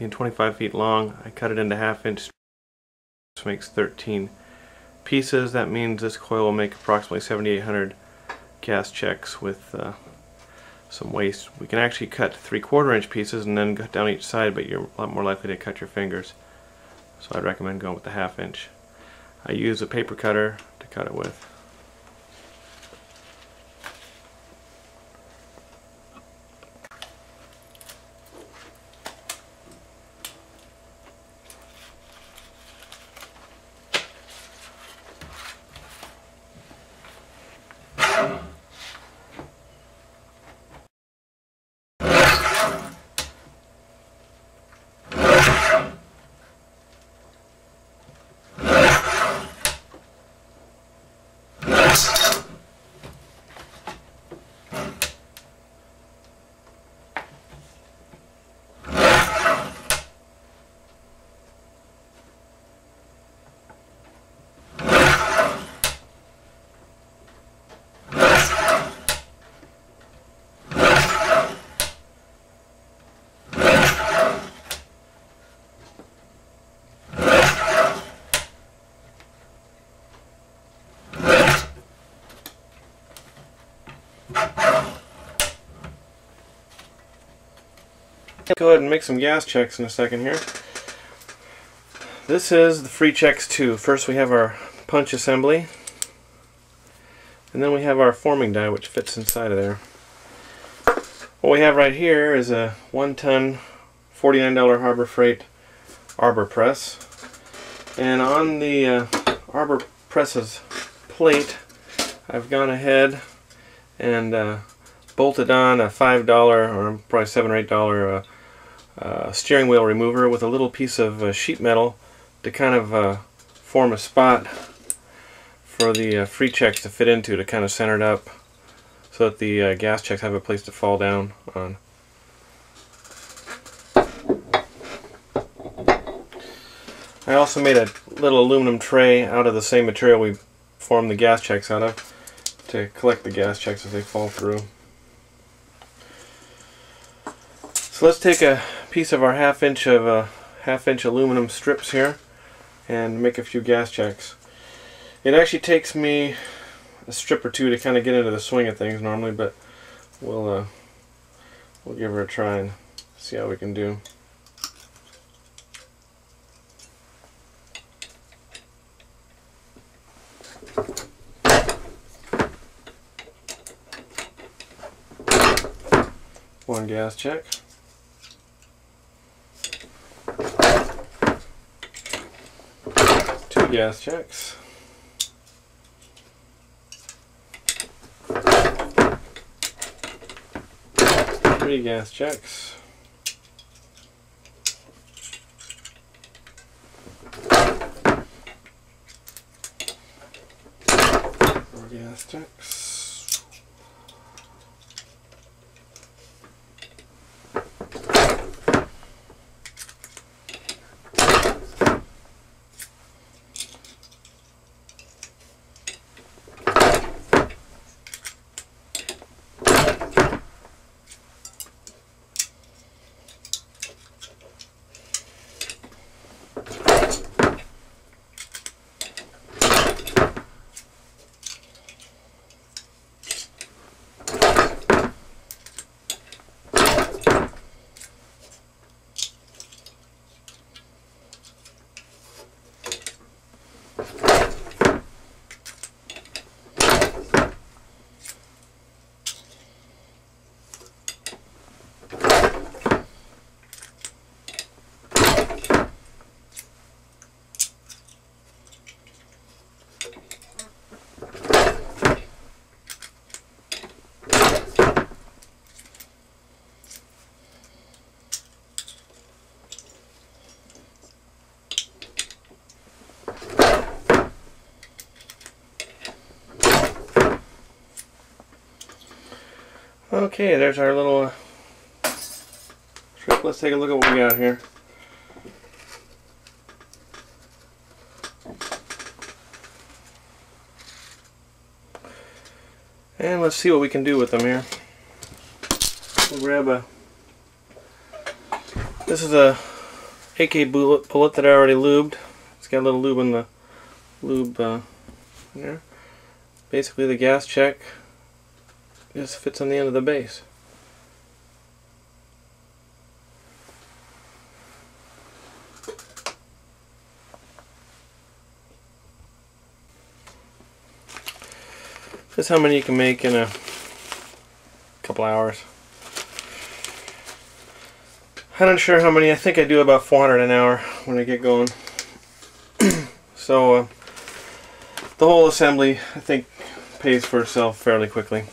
being 25 feet long, I cut it into half inch which makes 13 pieces. That means this coil will make approximately 7,800 gas checks with uh, some waste. We can actually cut three quarter inch pieces and then cut down each side, but you're a lot more likely to cut your fingers. So I'd recommend going with the half inch. I use a paper cutter to cut it with. Go ahead and make some gas checks in a second here. This is the Freechex 2. First we have our punch assembly and then we have our forming die which fits inside of there. What we have right here is a one ton $49 Harbor Freight arbor press and on the uh, arbor press's plate I've gone ahead and uh, bolted on a $5 or probably 7 or $8 uh, uh, steering wheel remover with a little piece of uh, sheet metal to kind of uh, form a spot for the Freechex to fit into to kind of center it up so that the gas checks have a place to fall down on. I also made a little aluminum tray out of the same material we formed the gas checks out of to collect the gas checks as they fall through. So let's take a piece of our half inch of uh, half inch aluminum strips here and make a few gas checks. It actually takes me a strip or two to kind of get into the swing of things normally, but we'll uh, we'll give her a try and see how we can do. One gas check. Two gas checks. Three gas checks. Four gas checks. Okay, there's our little trip. Let's take a look at what we got here. And let's see what we can do with them here. We'll grab a. This is a AK bullet, bullet that I already lubed. It's got a little lube in the lube uh, there. Basically the gas check just fits on the end of the base. This is how many you can make in a couple hours. I'm not sure how many. I think I do about 400 an hour when I get going. so uh, the whole assembly, I think, pays for itself fairly quickly.